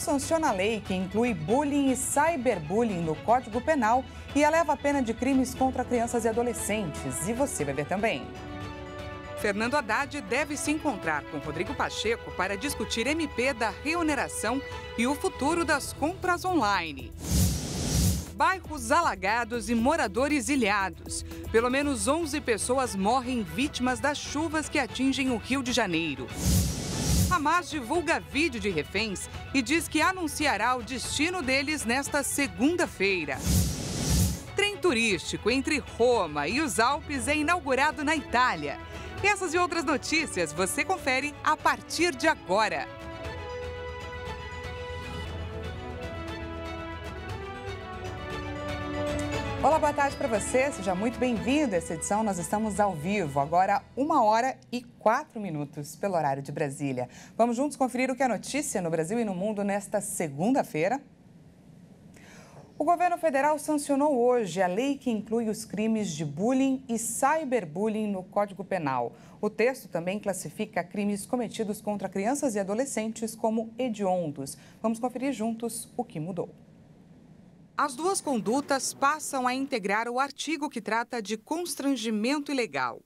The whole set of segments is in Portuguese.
Sanciona a lei que inclui bullying e cyberbullying no Código Penal e eleva a pena de crimes contra crianças e adolescentes. E você vai ver também. Fernando Haddad deve se encontrar com Rodrigo Pacheco para discutir MP da reoneração e o futuro das compras online. Bairros alagados e moradores ilhados. Pelo menos 11 pessoas morrem vítimas das chuvas que atingem o Rio de Janeiro. Hamas divulga vídeo de reféns e diz que anunciará o destino deles nesta segunda-feira. Trem turístico entre Roma e os Alpes é inaugurado na Itália. Essas e outras notícias você confere a partir de agora. Olá, boa tarde para você. Seja muito bem-vindo a essa edição. Nós estamos ao vivo, agora uma hora e quatro minutos pelo horário de Brasília. Vamos juntos conferir o que é notícia no Brasil e no mundo nesta segunda-feira. O governo federal sancionou hoje a lei que inclui os crimes de bullying e cyberbullying no Código Penal. O texto também classifica crimes cometidos contra crianças e adolescentes como hediondos. Vamos conferir juntos o que mudou. As duas condutas passam a integrar o artigo que trata de constrangimento ilegal.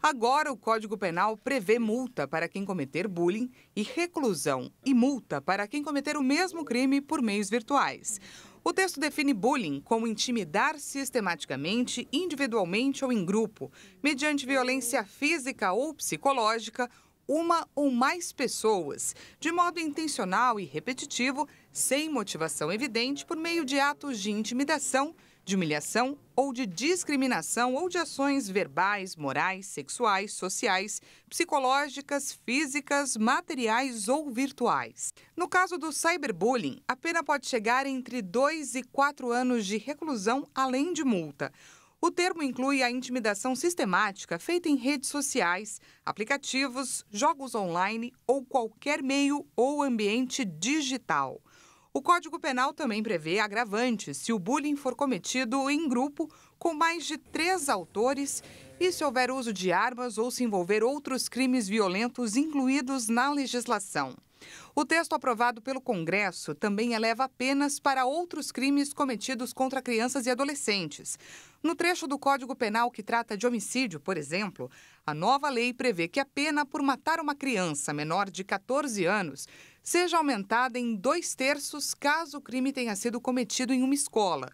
Agora, o Código Penal prevê multa para quem cometer bullying e reclusão e multa para quem cometer o mesmo crime por meios virtuais. O texto define bullying como intimidar sistematicamente, individualmente ou em grupo, mediante violência física ou psicológica, uma ou mais pessoas, de modo intencional e repetitivo, sem motivação evidente, por meio de atos de intimidação, de humilhação ou de discriminação ou de ações verbais, morais, sexuais, sociais, psicológicas, físicas, materiais ou virtuais. No caso do cyberbullying, a pena pode chegar entre 2 e 4 anos de reclusão, além de multa. O termo inclui a intimidação sistemática feita em redes sociais, aplicativos, jogos online ou qualquer meio ou ambiente digital. O Código Penal também prevê agravantes se o bullying for cometido em grupo com mais de três autores e se houver uso de armas ou se envolver outros crimes violentos incluídos na legislação. O texto aprovado pelo Congresso também eleva penas para outros crimes cometidos contra crianças e adolescentes. No trecho do Código Penal que trata de homicídio, por exemplo, a nova lei prevê que a pena por matar uma criança menor de 14 anos seja aumentada em dois terços caso o crime tenha sido cometido em uma escola.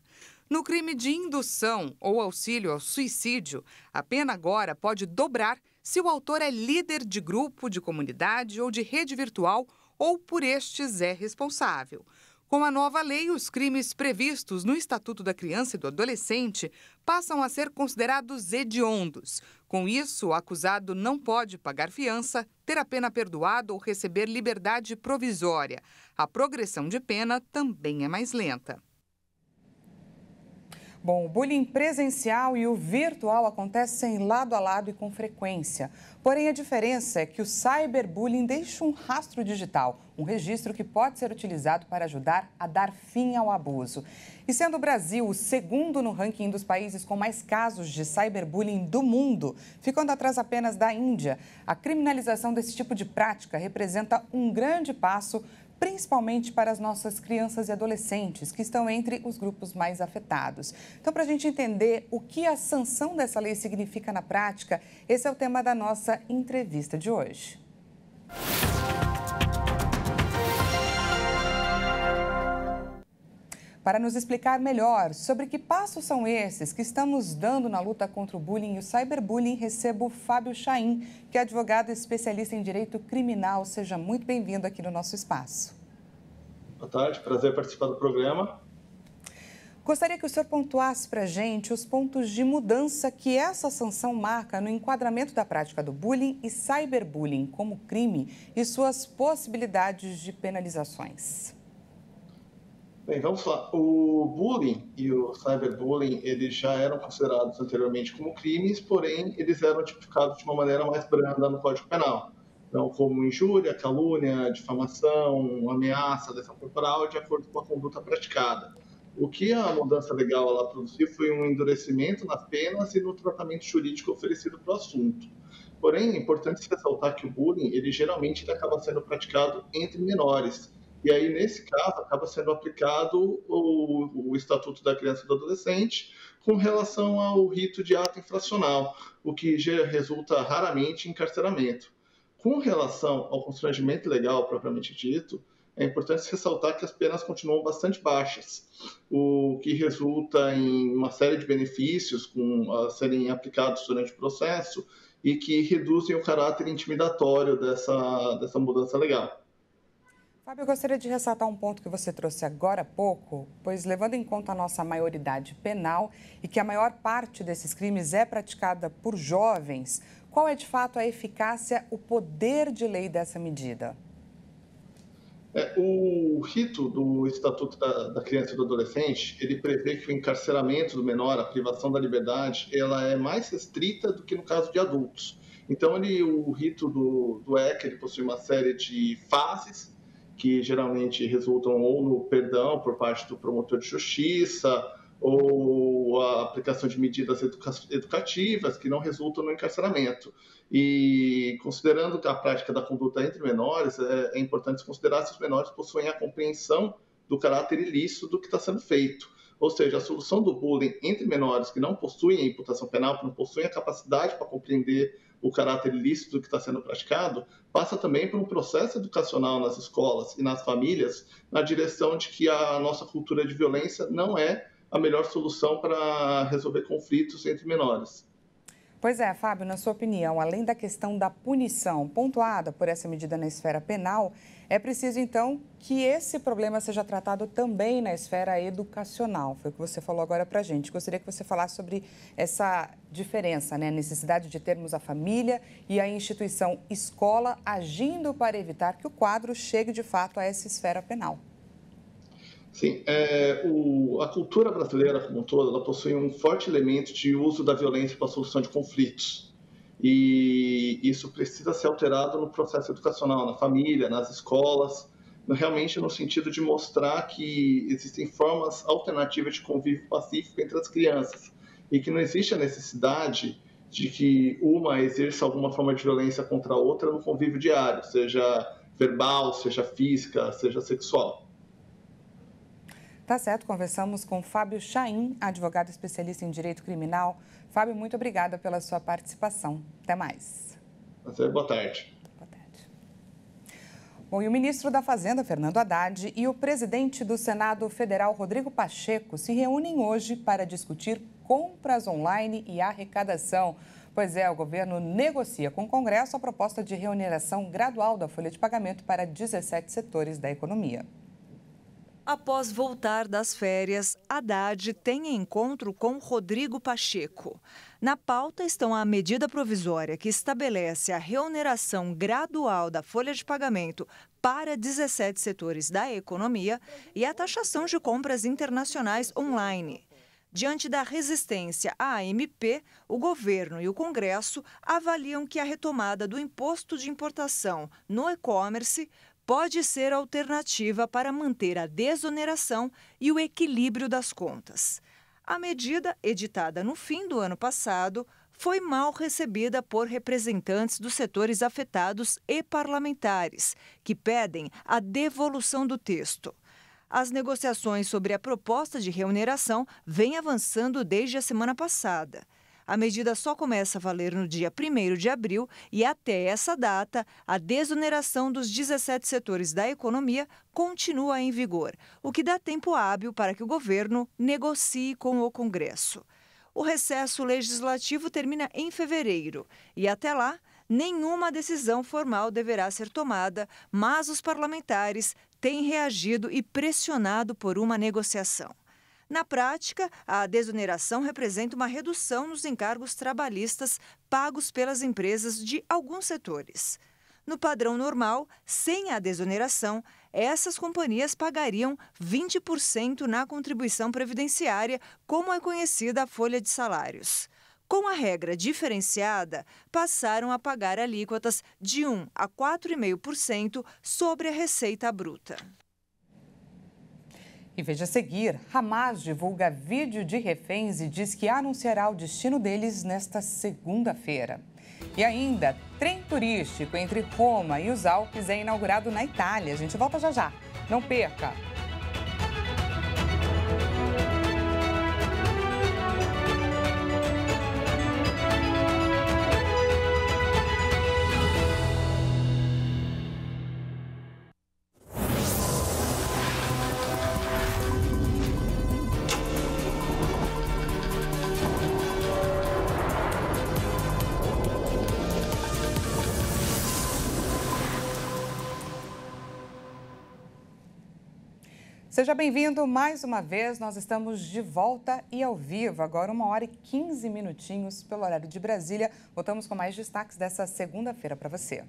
No crime de indução ou auxílio ao suicídio, a pena agora pode dobrar se o autor é líder de grupo, de comunidade ou de rede virtual ou por estes é responsável. Com a nova lei, os crimes previstos no Estatuto da Criança e do Adolescente passam a ser considerados hediondos. Com isso, o acusado não pode pagar fiança, ter a pena perdoada ou receber liberdade provisória. A progressão de pena também é mais lenta. Bom, o bullying presencial e o virtual acontecem lado a lado e com frequência. Porém, a diferença é que o cyberbullying deixa um rastro digital, um registro que pode ser utilizado para ajudar a dar fim ao abuso. E sendo o Brasil o segundo no ranking dos países com mais casos de cyberbullying do mundo, ficando atrás apenas da Índia, a criminalização desse tipo de prática representa um grande passo principalmente para as nossas crianças e adolescentes, que estão entre os grupos mais afetados. Então, para a gente entender o que a sanção dessa lei significa na prática, esse é o tema da nossa entrevista de hoje. Para nos explicar melhor sobre que passos são esses que estamos dando na luta contra o bullying e o cyberbullying, recebo Fábio Chaim, que é advogado especialista em direito criminal. Seja muito bem-vindo aqui no nosso espaço. Boa tarde, prazer participar do programa. Gostaria que o senhor pontuasse para a gente os pontos de mudança que essa sanção marca no enquadramento da prática do bullying e cyberbullying como crime e suas possibilidades de penalizações. Bem, vamos lá. O bullying e o cyberbullying, eles já eram considerados anteriormente como crimes, porém eles eram tipificados de uma maneira mais branda no Código Penal. Então, como injúria, calúnia, difamação, ameaça, lesão corporal, de acordo com a conduta praticada. O que a mudança legal ela produziu foi um endurecimento nas penas e no tratamento jurídico oferecido para o assunto. Porém, é importante ressaltar que o bullying, ele geralmente ele acaba sendo praticado entre menores, E aí, nesse caso, acaba sendo aplicado o, o Estatuto da Criança e do Adolescente com relação ao rito de ato infracional, o que resulta raramente em encarceramento. Com relação ao constrangimento legal propriamente dito, é importante ressaltar que as penas continuam bastante baixas, o que resulta em uma série de benefícios com, a serem aplicados durante o processo e que reduzem o caráter intimidatório dessa, dessa mudança legal. Fábio, eu gostaria de ressaltar um ponto que você trouxe agora há pouco, pois levando em conta a nossa maioridade penal e que a maior parte desses crimes é praticada por jovens, qual é de fato a eficácia, o poder de lei dessa medida? É, o rito do Estatuto da, da, Criança e do Adolescente, ele prevê que o encarceramento do menor, a privação da liberdade, ela é mais restrita do que no caso de adultos. Então, ele, o rito do, do EC, ele possui uma série de fases que geralmente resultam ou no perdão por parte do promotor de justiça, ou a aplicação de medidas educa educativas que não resultam no encarceramento. E considerando a prática da conduta entre menores, é, é importante considerar se os menores possuem a compreensão do caráter ilícito do que está sendo feito. Ou seja, a solução do bullying entre menores que não possuem a imputação penal, que não possuem a capacidade para compreender o caráter ilícito que está sendo praticado, passa também por um processo educacional nas escolas e nas famílias, na direção de que a nossa cultura de violência não é a melhor solução para resolver conflitos entre menores. Pois é, Fábio, na sua opinião, além da questão da punição pontuada por essa medida na esfera penal, é preciso então que esse problema seja tratado também na esfera educacional. Foi o que você falou agora para a gente. Gostaria que você falasse sobre essa diferença, né? A necessidade de termos a família e a instituição escola agindo para evitar que o quadro chegue de fato a essa esfera penal. Sim, é, o, a cultura brasileira como um todo, ela possui um forte elemento de uso da violência para a solução de conflitos. E isso precisa ser alterado no processo educacional, na família, nas escolas, realmente no sentido de mostrar que existem formas alternativas de convívio pacífico entre as crianças e que não existe a necessidade de que uma exerça alguma forma de violência contra a outra no convívio diário, seja verbal, seja física, seja sexual. Tá certo, conversamos com Fábio Chaim, advogado especialista em direito criminal. Fábio, muito obrigada pela sua participação. Até mais. Boa tarde. Boa tarde. Bom, e o ministro da Fazenda, Fernando Haddad, e o presidente do Senado Federal, Rodrigo Pacheco, se reúnem hoje para discutir compras online e arrecadação. Pois é, o governo negocia com o Congresso a proposta de remuneração gradual da folha de pagamento para 17 setores da economia. Após voltar das férias, Haddad tem encontro com Rodrigo Pacheco. Na pauta estão a medida provisória que estabelece a reoneração gradual da folha de pagamento para 17 setores da economia e a taxação de compras internacionais online. Diante da resistência à AMP, o governo e o Congresso avaliam que a retomada do imposto de importação no e-commerce pode ser alternativa para manter a desoneração e o equilíbrio das contas. A medida, editada no fim do ano passado, foi mal recebida por representantes dos setores afetados e parlamentares, que pedem a devolução do texto. As negociações sobre a proposta de remuneração vêm avançando desde a semana passada. A medida só começa a valer no dia 1 de abril e até essa data, a desoneração dos 17 setores da economia continua em vigor, o que dá tempo hábil para que o governo negocie com o Congresso. O recesso legislativo termina em fevereiro e até lá, nenhuma decisão formal deverá ser tomada, mas os parlamentares têm reagido e pressionado por uma negociação. Na prática, a desoneração representa uma redução nos encargos trabalhistas pagos pelas empresas de alguns setores. No padrão normal, sem a desoneração, essas companhias pagariam 20% na contribuição previdenciária, como é conhecida a folha de salários. Com a regra diferenciada, passaram a pagar alíquotas de 1 a 4,5% sobre a receita bruta. E veja a seguir: Hamas divulga vídeo de reféns e diz que anunciará o destino deles nesta segunda-feira. E ainda, trem turístico entre Roma e os Alpes é inaugurado na Itália. A gente volta já já. Não perca! Seja bem-vindo mais uma vez. Nós estamos de volta e ao vivo, agora uma hora e 15 minutinhos pelo horário de Brasília. Voltamos com mais destaques dessa segunda-feira para você.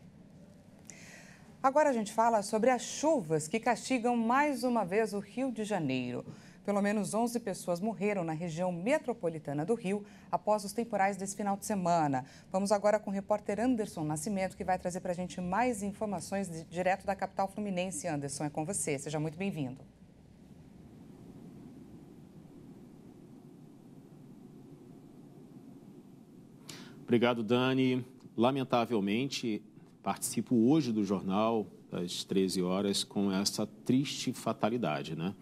Agora a gente fala sobre as chuvas que castigam mais uma vez o Rio de Janeiro. Pelo menos 11 pessoas morreram na região metropolitana do Rio após os temporais desse final de semana. Vamos agora com o repórter Anderson Nascimento, que vai trazer para a gente mais informações de, direto da capital fluminense. Anderson, é com você. Seja muito bem-vindo. Obrigado, Dani. Lamentavelmente, participo hoje do jornal das 13 horas com essa triste fatalidade, né?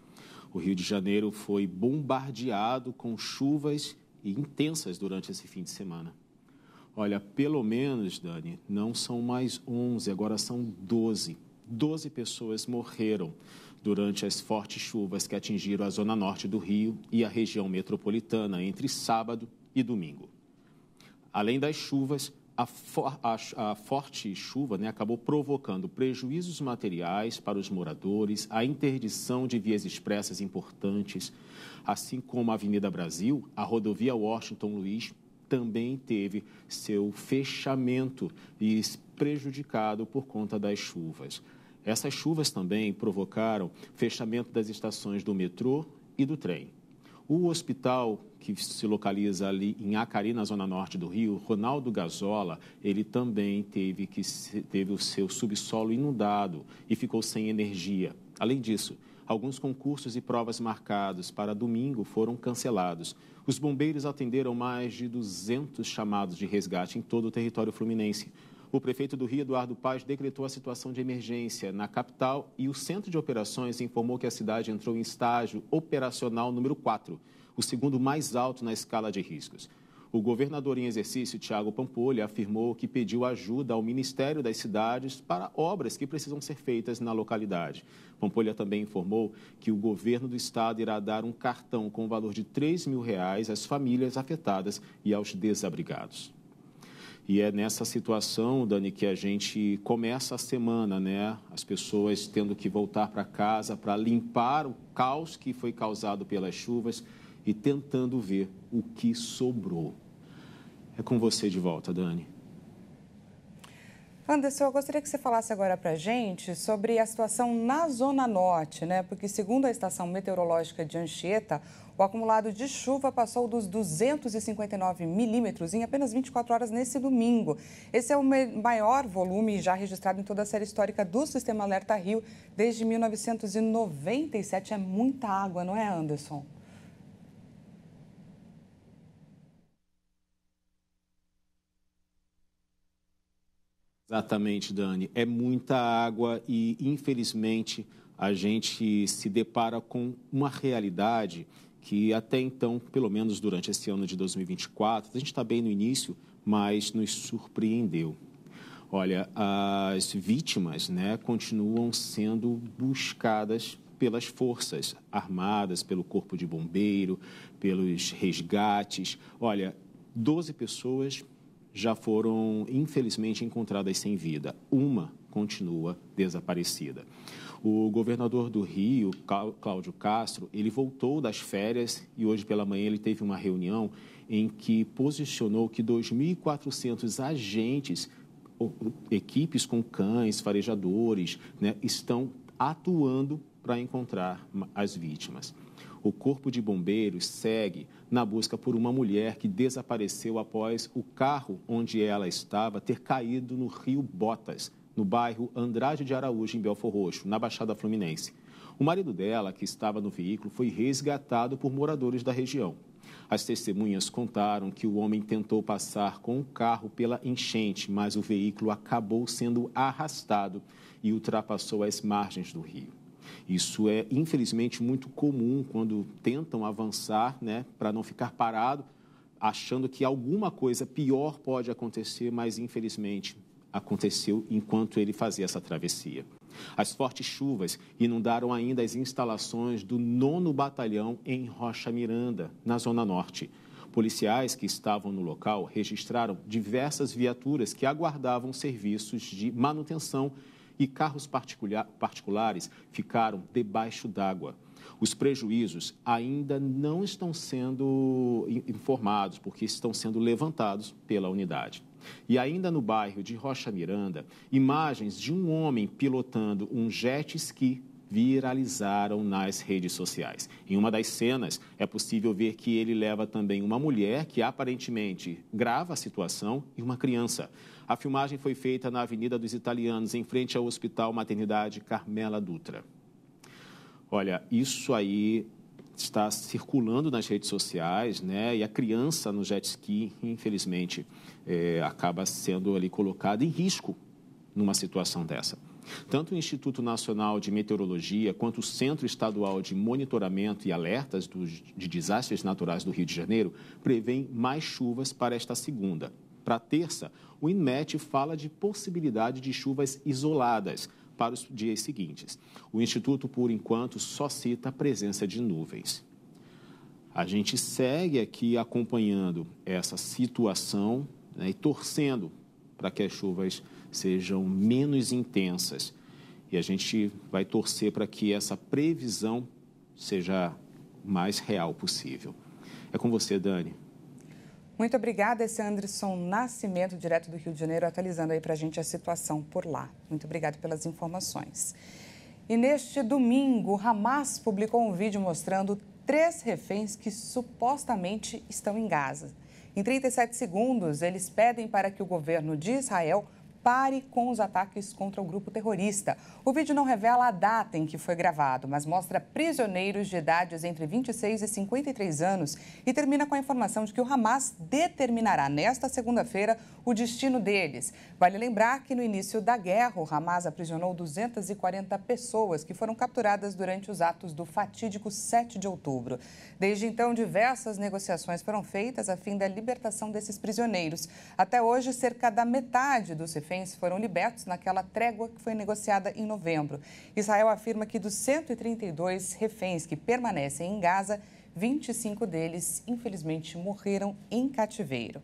O Rio de Janeiro foi bombardeado com chuvas intensas durante esse fim de semana. Olha, pelo menos, Dani, não são mais 11, agora são 12. 12 pessoas morreram durante as fortes chuvas que atingiram a zona norte do Rio e a região metropolitana entre sábado e domingo. Além das chuvas, a, for, a, a, forte chuva né, acabou provocando prejuízos materiais para os moradores, a interdição de vias expressas importantes, assim como a Avenida Brasil, a rodovia Washington Luiz também teve seu fechamento e prejudicado por conta das chuvas. Essas chuvas também provocaram fechamento das estações do metrô e do trem. O hospital que se localiza ali em Acari, na zona norte do Rio, Ronaldo Gazola, ele também teve, que, teve o seu subsolo inundado e ficou sem energia. Além disso, alguns concursos e provas marcados para domingo foram cancelados. Os bombeiros atenderam mais de 200 chamados de resgate em todo o território fluminense. O prefeito do Rio, Eduardo Paz, decretou a situação de emergência na capital e o Centro de Operações informou que a cidade entrou em estágio operacional número 4, o segundo mais alto na escala de riscos. O governador em exercício, Tiago Pampolha, afirmou que pediu ajuda ao Ministério das Cidades para obras que precisam ser feitas na localidade. Pampolha também informou que o governo do estado irá dar um cartão com o valor de 3 mil reais às famílias afetadas e aos desabrigados. E é nessa situação, Dani, que a gente começa a semana, né? As pessoas tendo que voltar para casa para limpar o caos que foi causado pelas chuvas e tentando ver o que sobrou. É com você de volta, Dani. Anderson, eu gostaria que você falasse agora para a gente sobre a situação na Zona Norte, né? Porque, segundo a estação meteorológica de Anchieta, o acumulado de chuva passou dos 259 milímetros em apenas 24 horas nesse domingo. Esse é o maior volume já registrado em toda a série histórica do Sistema Alerta Rio desde 1997. É muita água, não é, Anderson? Exatamente, Dani. É muita água e, infelizmente, a gente se depara com uma realidade que até então, pelo menos durante esse ano de 2024, a gente está bem no início, mas nos surpreendeu. Olha, as vítimas né, continuam sendo buscadas pelas forças armadas, pelo corpo de bombeiro, pelos resgates. Olha, 12 pessoas já foram, infelizmente, encontradas sem vida. Uma continua desaparecida. O governador do Rio, Cláudio Castro, ele voltou das férias e hoje pela manhã ele teve uma reunião em que posicionou que 2.400 agentes, equipes com cães, farejadores, né, estão atuando para encontrar as vítimas. O Corpo de Bombeiros segue na busca por uma mulher que desapareceu após o carro onde ela estava ter caído no rio Botas, no bairro Andrade de Araújo, em Belfor Roxo, na Baixada Fluminense. O marido dela, que estava no veículo, foi resgatado por moradores da região. As testemunhas contaram que o homem tentou passar com o carro pela enchente, mas o veículo acabou sendo arrastado e ultrapassou as margens do rio. Isso é, infelizmente, muito comum quando tentam avançar né, para não ficar parado, achando que alguma coisa pior pode acontecer, mas, infelizmente, aconteceu enquanto ele fazia essa travessia. As fortes chuvas inundaram ainda as instalações do 9 Batalhão em Rocha Miranda, na Zona Norte. Policiais que estavam no local registraram diversas viaturas que aguardavam serviços de manutenção e carros particulares ficaram debaixo d'água. Os prejuízos ainda não estão sendo informados, porque estão sendo levantados pela unidade. E ainda no bairro de Rocha Miranda, imagens de um homem pilotando um jet ski viralizaram nas redes sociais. Em uma das cenas, é possível ver que ele leva também uma mulher que aparentemente grava a situação e uma criança. A filmagem foi feita na Avenida dos Italianos, em frente ao Hospital Maternidade Carmela Dutra. Olha, isso aí está circulando nas redes sociais, né? E a criança no jet ski, infelizmente, é, acaba sendo ali colocada em risco numa situação dessa. Tanto o Instituto Nacional de Meteorologia quanto o Centro Estadual de Monitoramento e Alertas de Desastres Naturais do Rio de Janeiro prevêem mais chuvas para esta segunda. Para terça, o INMET fala de possibilidade de chuvas isoladas para os dias seguintes. O Instituto, por enquanto, só cita a presença de nuvens. A gente segue aqui acompanhando essa situação né, e torcendo para que as chuvas sejam menos intensas. E a gente vai torcer para que essa previsão seja mais real possível. É com você, Dani. Muito obrigada, esse é Anderson Nascimento, direto do Rio de Janeiro, atualizando aí para a gente a situação por lá. Muito obrigada pelas informações. E neste domingo, Hamas publicou um vídeo mostrando três reféns que supostamente estão em Gaza. Em 37 segundos, eles pedem para que o governo de Israel pare com os ataques contra o grupo terrorista. O vídeo não revela a data em que foi gravado, mas mostra prisioneiros de idades entre 26 e 53 anos e termina com a informação de que o Hamas determinará nesta segunda-feira o destino deles. Vale lembrar que no início da guerra, o Hamas aprisionou 240 pessoas que foram capturadas durante os atos do fatídico 7 de outubro. Desde então, diversas negociações foram feitas a fim da libertação desses prisioneiros. Até hoje, cerca da metade dos reféns foram libertos naquela trégua que foi negociada em novembro. Israel afirma que dos 132 reféns que permanecem em Gaza, 25 deles, infelizmente, morreram em cativeiro.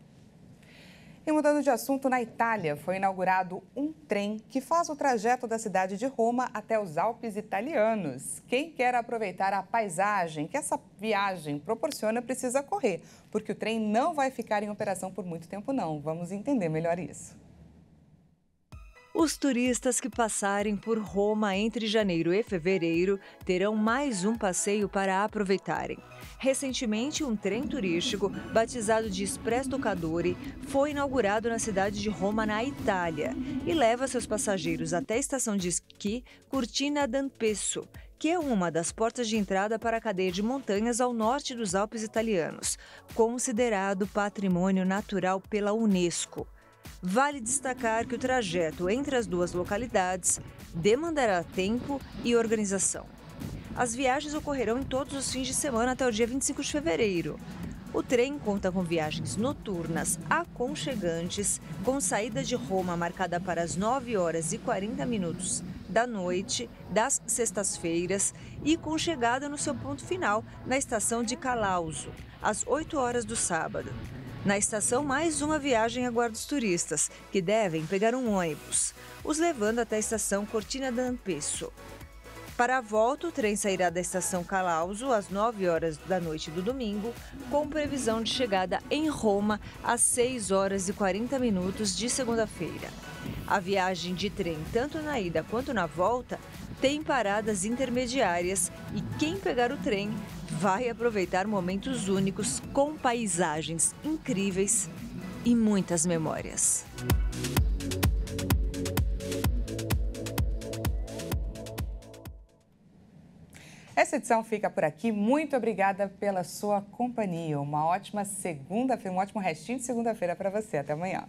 E mudando de assunto, na Itália foi inaugurado um trem que faz o trajeto da cidade de Roma até os Alpes italianos. Quem quer aproveitar a paisagem que essa viagem proporciona precisa correr, porque o trem não vai ficar em operação por muito tempo não. Vamos entender melhor isso. Os turistas que passarem por Roma entre janeiro e fevereiro terão mais um passeio para aproveitarem. Recentemente, um trem turístico, batizado de Express Cadore, foi inaugurado na cidade de Roma, na Itália, e leva seus passageiros até a estação de esqui Cortina d'Ampezzo, que é uma das portas de entrada para a cadeia de montanhas ao norte dos Alpes italianos, considerado patrimônio natural pela Unesco. Vale destacar que o trajeto entre as duas localidades demandará tempo e organização. As viagens ocorrerão em todos os fins de semana até o dia 25 de fevereiro. O trem conta com viagens noturnas aconchegantes, com saída de Roma marcada para as 9 horas e 40 minutos da noite das sextas-feiras e com chegada no seu ponto final na estação de Calauso, às 8 horas do sábado. Na estação, mais uma viagem aguarda os turistas, que devem pegar um ônibus, os levando até a estação Cortina d'Ampezzo. Para a volta, o trem sairá da estação Calauso às 9 horas da noite do domingo, com previsão de chegada em Roma às 6 horas e 40 minutos de segunda-feira. A viagem de trem, tanto na ida quanto na volta, tem paradas intermediárias e quem pegar o trem vai aproveitar momentos únicos com paisagens incríveis e muitas memórias. Essa edição fica por aqui. Muito obrigada pela sua companhia. Uma ótima segunda-feira, um ótimo restinho de segunda-feira para você. Até amanhã.